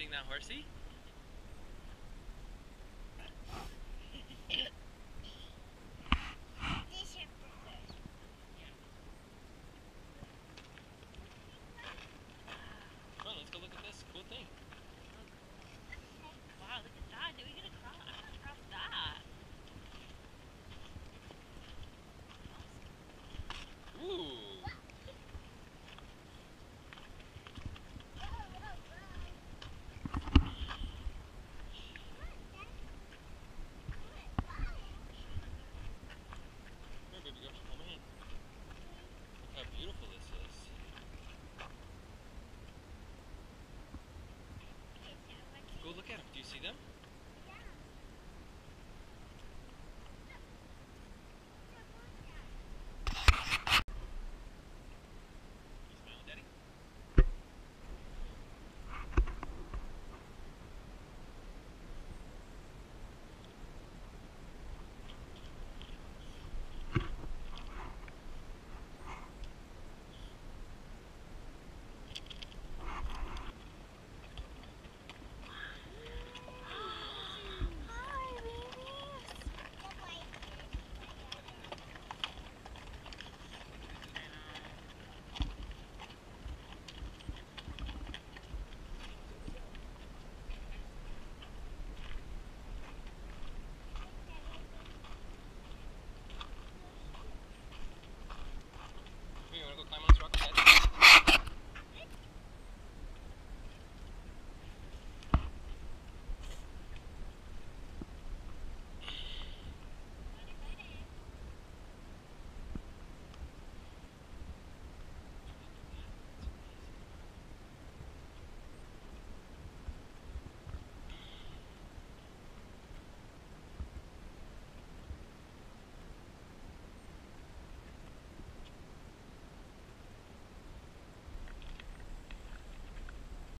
riding that horsey? see them?